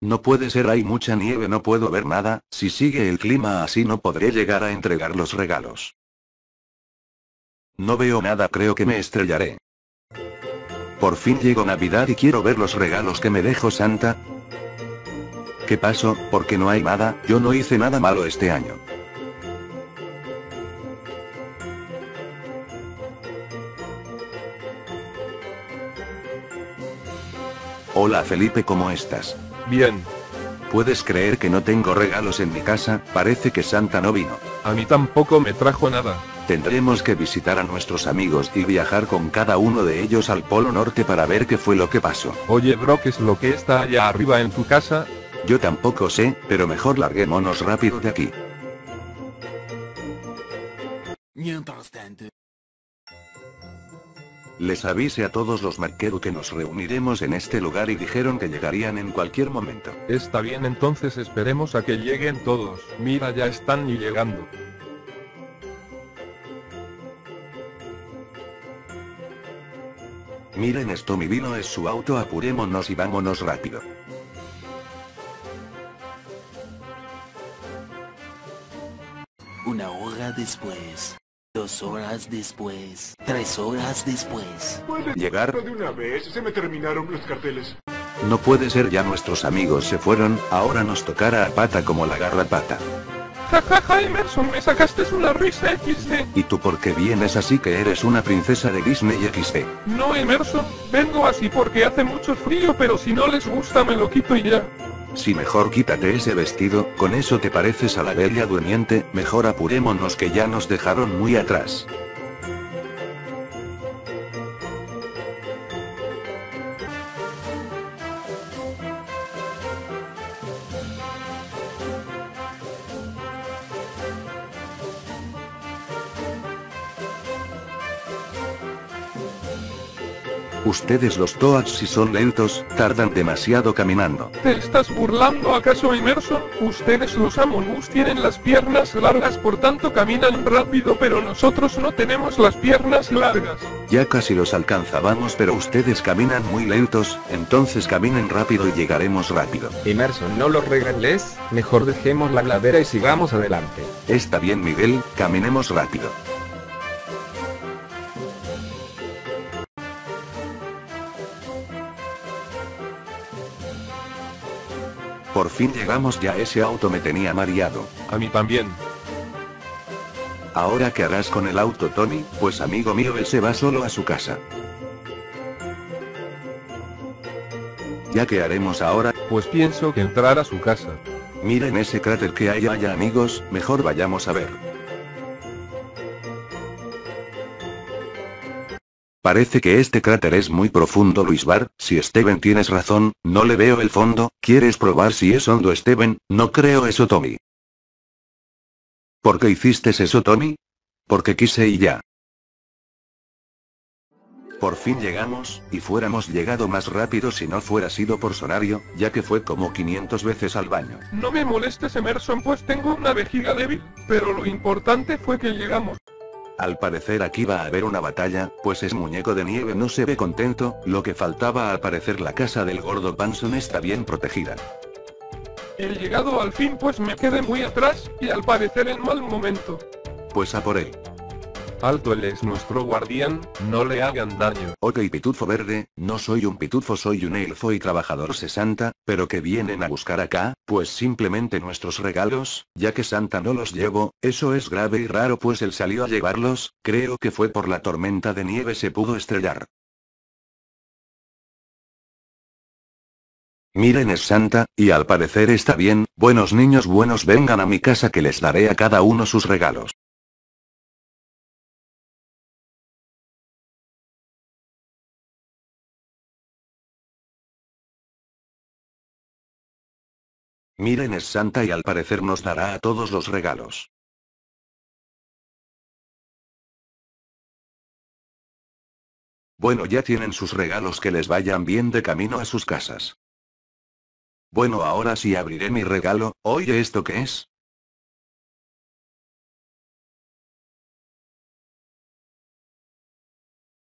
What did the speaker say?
No puede ser, hay mucha nieve, no puedo ver nada, si sigue el clima así no podré llegar a entregar los regalos. No veo nada, creo que me estrellaré. Por fin llegó Navidad y quiero ver los regalos que me dejó Santa. ¿Qué pasó? Porque no hay nada, yo no hice nada malo este año. Hola Felipe, ¿cómo estás? Bien. ¿Puedes creer que no tengo regalos en mi casa? Parece que Santa no vino. A mí tampoco me trajo nada. Tendremos que visitar a nuestros amigos y viajar con cada uno de ellos al Polo Norte para ver qué fue lo que pasó. Oye bro, ¿qué es lo que está allá arriba en tu casa? Yo tampoco sé, pero mejor larguémonos rápido de aquí. Mientras tanto. Les avise a todos los Marqueru que nos reuniremos en este lugar y dijeron que llegarían en cualquier momento. Está bien, entonces esperemos a que lleguen todos. Mira, ya están y llegando. Miren esto, mi vino es su auto, apurémonos y vámonos rápido. Una hora después. Dos horas después. Tres horas después. Llegar, de una vez, se me terminaron los carteles. no puede ser ya nuestros amigos se fueron, ahora nos tocará a pata como la garrapata. Jajaja, Emerson, me sacaste una risa XD. ¿Y tú por qué vienes así que eres una princesa de Disney XD? No, Emerson, vengo así porque hace mucho frío, pero si no les gusta me lo quito y ya. Si mejor quítate ese vestido, con eso te pareces a la bella durmiente, mejor apurémonos que ya nos dejaron muy atrás. Ustedes los Toads si son lentos, tardan demasiado caminando. ¿Te estás burlando acaso, Emerson? Ustedes los Amonus tienen las piernas largas, por tanto caminan rápido, pero nosotros no tenemos las piernas largas. Ya casi los alcanzábamos pero ustedes caminan muy lentos, entonces caminen rápido y llegaremos rápido. Emerson, no los regales, mejor dejemos la ladera y sigamos adelante. Está bien Miguel, caminemos rápido. Por fin llegamos ya ese auto me tenía mareado. A mí también. Ahora qué harás con el auto Tony, pues amigo mío él se va solo a su casa. ¿Ya qué haremos ahora? Pues pienso que entrar a su casa. Miren ese cráter que hay allá amigos, mejor vayamos a ver. Parece que este cráter es muy profundo Luis Bar, si Steven tienes razón, no le veo el fondo, ¿quieres probar si es hondo Steven? No creo eso Tommy. ¿Por qué hiciste eso Tommy? Porque quise y ya. Por fin llegamos, y fuéramos llegado más rápido si no fuera sido por Sonario, ya que fue como 500 veces al baño. No me molestes, Emerson, pues tengo una vejiga débil, pero lo importante fue que llegamos. Al parecer aquí va a haber una batalla, pues es muñeco de nieve no se ve contento, lo que faltaba al parecer la casa del gordo Panson está bien protegida. He llegado al fin, pues me quedé muy atrás, y al parecer en mal momento. Pues a por él. Alto, él es nuestro guardián, no le hagan daño. Ok pitufo verde, no soy un pitufo soy un elfo y trabajador 60, pero que vienen a buscar acá, pues simplemente nuestros regalos, ya que Santa no los llevo, eso es grave y raro pues él salió a llevarlos, creo que fue por la tormenta de nieve se pudo estrellar. Miren es Santa, y al parecer está bien, buenos niños buenos vengan a mi casa que les daré a cada uno sus regalos. Miren es Santa y al parecer nos dará a todos los regalos. Bueno ya tienen sus regalos que les vayan bien de camino a sus casas. Bueno ahora sí abriré mi regalo, oye esto qué es,